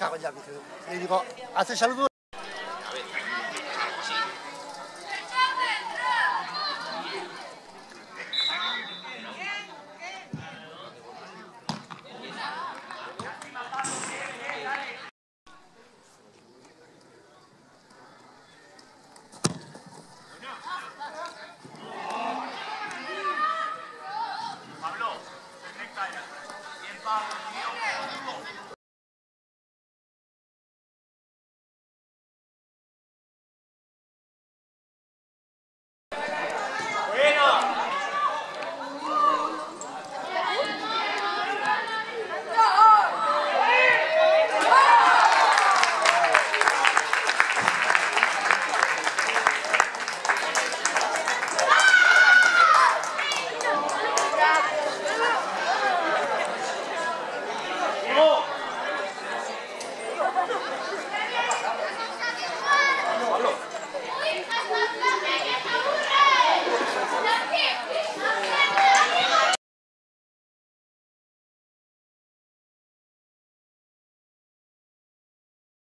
কাগজ আপনি এই দিব আচ্ছা সালু Father.